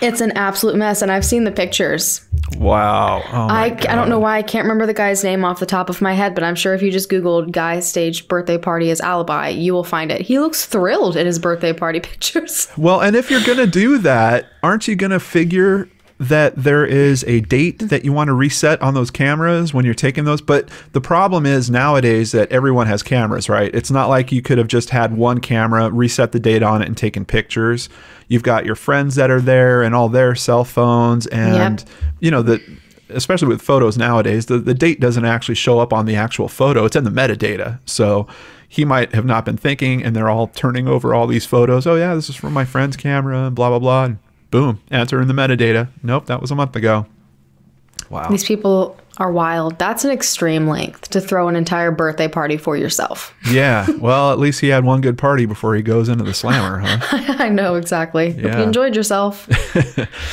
It's an absolute mess, and I've seen the pictures. Wow. Oh I, I don't know why I can't remember the guy's name off the top of my head, but I'm sure if you just Googled guy staged birthday party as alibi, you will find it. He looks thrilled in his birthday party pictures. Well, and if you're going to do that, aren't you going to figure that there is a date that you want to reset on those cameras when you're taking those. But the problem is nowadays that everyone has cameras, right? It's not like you could have just had one camera, reset the date on it, and taken pictures. You've got your friends that are there and all their cell phones, and yep. you know that. Especially with photos nowadays, the, the date doesn't actually show up on the actual photo. It's in the metadata. So he might have not been thinking, and they're all turning over all these photos. Oh, yeah, this is from my friend's camera, and blah, blah, blah. And Boom. Answer in the metadata. Nope, that was a month ago. Wow. These people are wild. That's an extreme length to throw an entire birthday party for yourself. yeah. Well, at least he had one good party before he goes into the slammer, huh? I know exactly. Yeah. Hope you enjoyed yourself.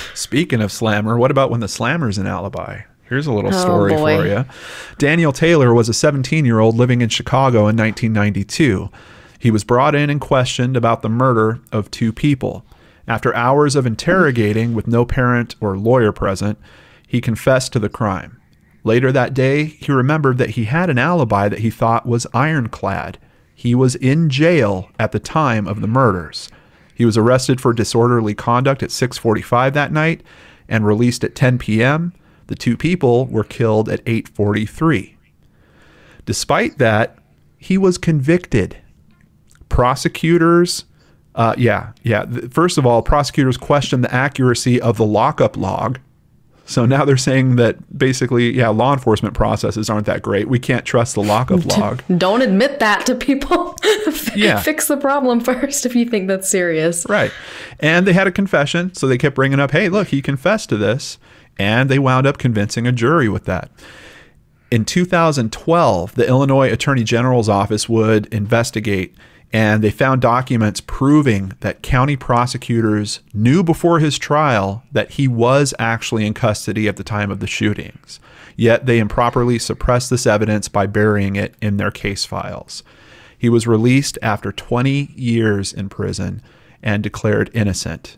Speaking of slammer, what about when the slammer's an alibi? Here's a little oh, story oh, for you. Daniel Taylor was a 17 year old living in Chicago in 1992. He was brought in and questioned about the murder of two people. After hours of interrogating with no parent or lawyer present, he confessed to the crime. Later that day, he remembered that he had an alibi that he thought was ironclad. He was in jail at the time of the murders. He was arrested for disorderly conduct at 6:45 that night and released at 10 p.m. The two people were killed at 8:43. Despite that, he was convicted. Prosecutors uh, yeah, yeah. First of all, prosecutors questioned the accuracy of the lockup log. So now they're saying that basically, yeah, law enforcement processes aren't that great. We can't trust the lockup log. Don't admit that to people. yeah. Fix the problem first if you think that's serious. Right. And they had a confession. So they kept bringing up, hey, look, he confessed to this. And they wound up convincing a jury with that. In 2012, the Illinois Attorney General's office would investigate and they found documents proving that county prosecutors knew before his trial that he was actually in custody at the time of the shootings. Yet they improperly suppressed this evidence by burying it in their case files. He was released after 20 years in prison and declared innocent.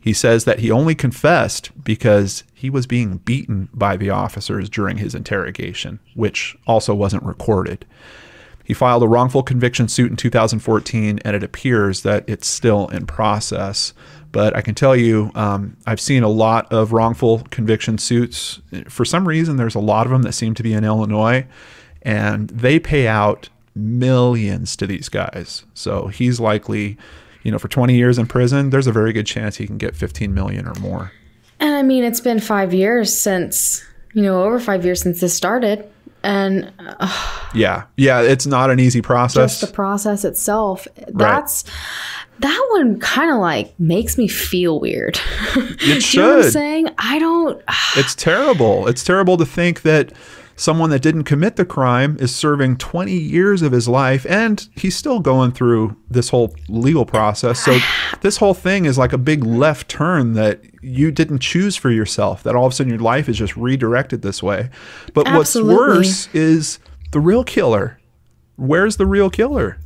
He says that he only confessed because he was being beaten by the officers during his interrogation, which also wasn't recorded. He filed a wrongful conviction suit in 2014, and it appears that it's still in process. But I can tell you, um, I've seen a lot of wrongful conviction suits. For some reason, there's a lot of them that seem to be in Illinois, and they pay out millions to these guys. So he's likely you know, for 20 years in prison, there's a very good chance he can get 15 million or more. And I mean, it's been five years since, you know, over five years since this started. And uh, yeah, yeah, it's not an easy process. Just the process itself. That's right. that one kind of like makes me feel weird. It should. you know what I'm saying? I don't. it's terrible. It's terrible to think that someone that didn't commit the crime is serving 20 years of his life and he's still going through this whole legal process. So this whole thing is like a big left turn that you didn't choose for yourself, that all of a sudden your life is just redirected this way. But Absolutely. what's worse is the real killer. Where's the real killer?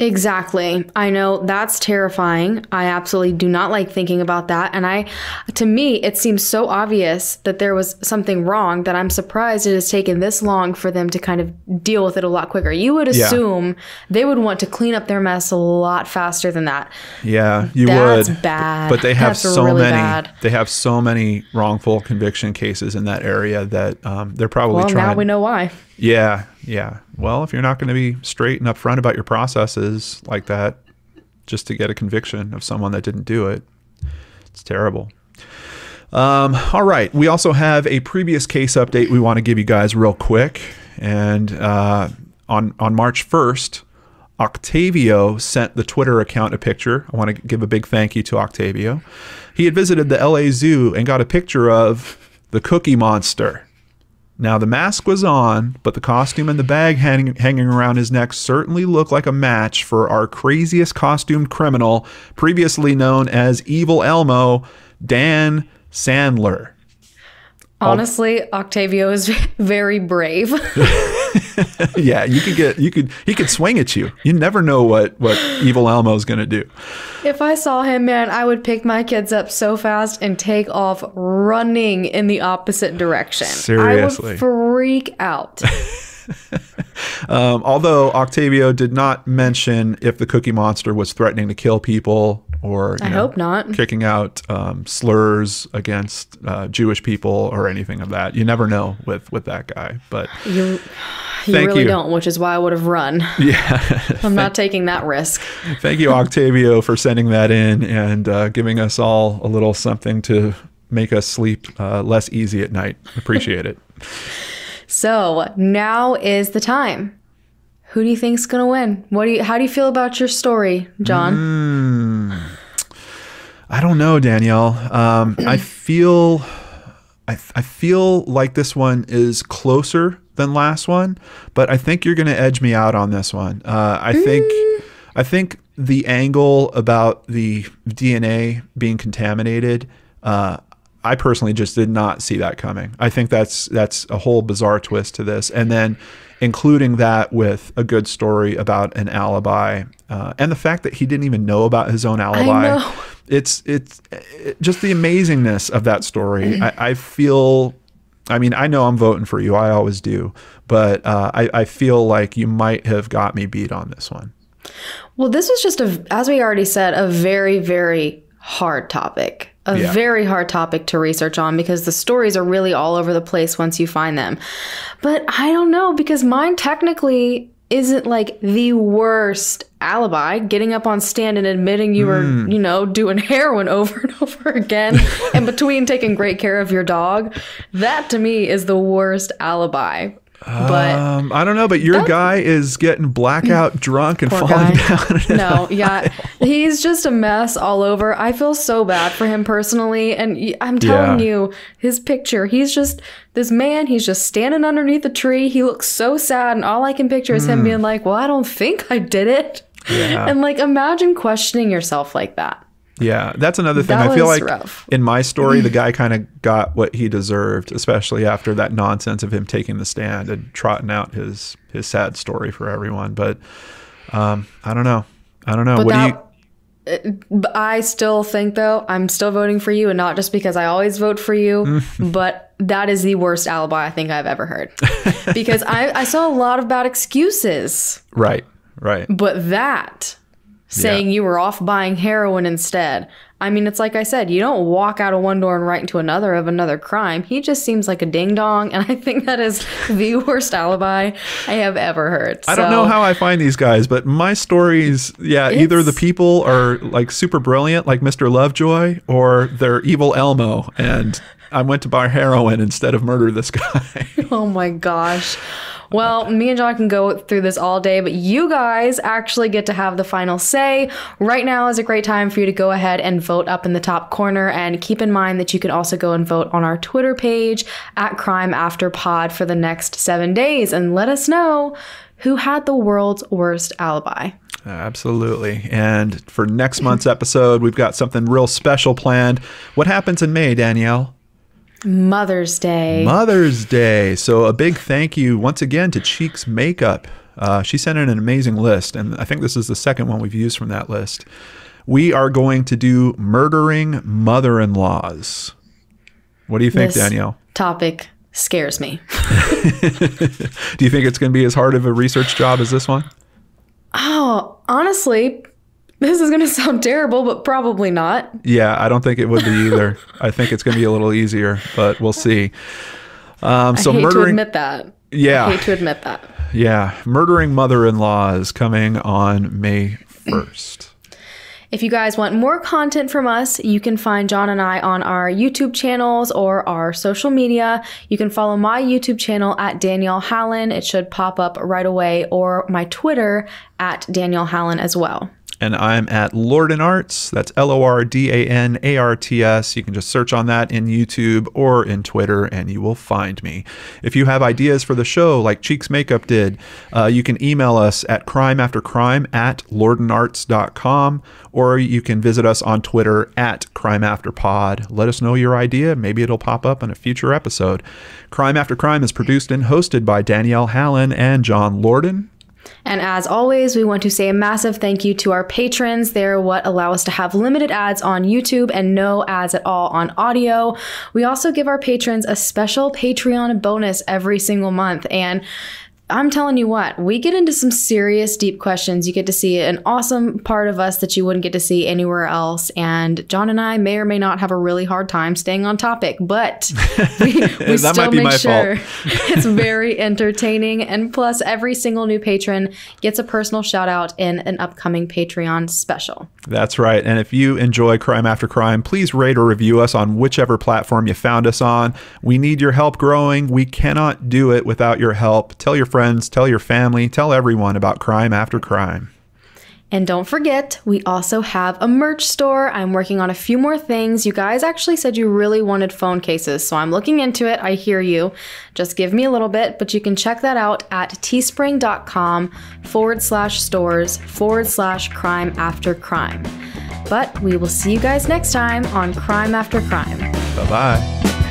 Exactly. I know that's terrifying. I absolutely do not like thinking about that. And I, to me, it seems so obvious that there was something wrong that I'm surprised it has taken this long for them to kind of deal with it a lot quicker. You would assume yeah. they would want to clean up their mess a lot faster than that. Yeah, you that's would. bad. But they have that's so really many. Bad. They have so many wrongful conviction cases in that area that um, they're probably well, trying. now we know why. Yeah, yeah. Well, if you're not going to be straight and upfront about your processes like that, just to get a conviction of someone that didn't do it, it's terrible. Um, all right. We also have a previous case update we want to give you guys real quick. And uh, on on March 1st, Octavio sent the Twitter account a picture. I want to give a big thank you to Octavio. He had visited the LA Zoo and got a picture of the Cookie Monster. Now, the mask was on, but the costume and the bag hanging, hanging around his neck certainly looked like a match for our craziest costumed criminal, previously known as Evil Elmo, Dan Sandler. Honestly, Octavio is very brave. yeah, you could get you could he could swing at you. You never know what what evil Elmo is going to do. If I saw him, man, I would pick my kids up so fast and take off running in the opposite direction. Seriously. I would freak out. um, although Octavio did not mention if the Cookie Monster was threatening to kill people or I know, hope not kicking out um, slurs against uh, Jewish people or anything of that. You never know with with that guy, but you you really you. don't, which is why I would have run. Yeah, I'm not taking that risk. Thank you, Octavio, for sending that in and uh, giving us all a little something to make us sleep uh, less easy at night. Appreciate it. So now is the time. Who do you think's gonna win? What do you? How do you feel about your story, John? Mm, I don't know, Danelle. Um, I feel, I, I feel like this one is closer than last one, but I think you're gonna edge me out on this one. Uh, I think, mm. I think the angle about the DNA being contaminated. Uh, I personally just did not see that coming. I think that's that's a whole bizarre twist to this, and then including that with a good story about an alibi uh, and the fact that he didn't even know about his own alibi. It's it's it, just the amazingness of that story. I, I, feel. I mean, I know I'm voting for you. I always do, but uh, I, I feel like you might have got me beat on this one. Well, this was just a, as we already said, a very very hard topic a yeah. very hard topic to research on because the stories are really all over the place once you find them. But I don't know because mine technically isn't like the worst alibi getting up on stand and admitting you were mm. you know doing heroin over and over again and between taking great care of your dog that to me is the worst alibi but um, I don't know, but your guy is getting blackout drunk and falling guy. down. no, yeah, he's just a mess all over. I feel so bad for him personally, and I'm telling yeah. you, his picture, he's just this man. He's just standing underneath a tree. He looks so sad, and all I can picture is mm. him hmm. being like, "Well, I don't think I did it." Yeah. And like, imagine questioning yourself like that. Yeah, that's another thing. That I feel like rough. in my story, the guy kind of got what he deserved, especially after that nonsense of him taking the stand and trotting out his his sad story for everyone. But um, I don't know. I don't know. But what that, do you? I still think, though, I'm still voting for you, and not just because I always vote for you, but that is the worst alibi I think I've ever heard. because I, I saw a lot of bad excuses, Right. Right. but that saying you were off buying heroin instead. I mean, it's like I said, you don't walk out of one door and right into another of another crime. He just seems like a ding dong, and I think that is the worst alibi I have ever heard. I don't know how I find these guys, but my stories, yeah, either the people are like super brilliant, like Mr. Lovejoy, or they're evil Elmo, and I went to buy heroin instead of murder this guy. Oh my gosh. Well, me and John can go through this all day, but you guys actually get to have the final say. Right now is a great time for you to go ahead and vote up in the top corner. And keep in mind that you can also go and vote on our Twitter page at Crime After Pod for the next seven days and let us know who had the world's worst alibi. Absolutely. And for next month's episode, we've got something real special planned. What happens in May, Danelle? Mother's Day. Mother's Day. So a big thank you once again to Cheeks Makeup. Uh, she sent in an amazing list, and I think this is the second one we've used from that list. We are going to do murdering mother-in-laws. What do you think, This Danelle? Topic scares me. Do you think it's going to be as hard of a research job as this one? Oh, honestly, this is going to sound terrible, but probably not. Yeah, I don't think it would be either. I think it's going to be a little easier, but we'll see. Um, so I hate to murdering, admit that. Yeah. I hate to admit that. yeah, murdering mother-in-law is coming on May first. If you guys want more content from us, you can find John and I on our YouTube channels or our social media. You can follow my YouTube channel at Danelle Hallan. It should pop up right away, or my Twitter at Danelle Hallan as well. And I'm at Lordan Arts. That's L O R D A N A R T S. You can just search on that in YouTube or in Twitter, and you will find me. If you have ideas for the show, like Cheeks Makeup did, uh, you can email us at crimeaftercrime at lordanarts.com, or you can visit us on Twitter at crimeafterpod. Let us know your idea. Maybe it'll pop up in a future episode. Crime After Crime is produced and hosted by Danelle Hallan and John Lordan. And as always, we want to say a massive thank you to our patrons. They're what allow us to have limited ads on YouTube and no ads at all on audio. We also give our patrons a special Patreon bonus every single month. And I'm telling you what, we get into some serious deep questions. You get to see an awesome part of us that you wouldn't get to see anywhere else. And John and I may or may not have a really hard time staying on topic, but we, we That still might be make my sure fault. it's very entertaining. And plus, every single new patron gets a personal shout out in an upcoming Patreon special. That's right. And if you enjoy Crime After Crime, please rate or review us on whichever platform you found us on. We need your help growing. We cannot do it without your help. Tell your friends, tell your family, tell everyone about Crime After Crime. And don't forget, we also have a merch store. I'm working on a few more things. You guys actually said you really wanted phone cases, so I'm looking into it. I hear you. Just give me a little bit, but you can check that out at teespring.com forward slash stores forward slash crime after crime. But we will see you guys next time on Crime After Crime. Bye bye.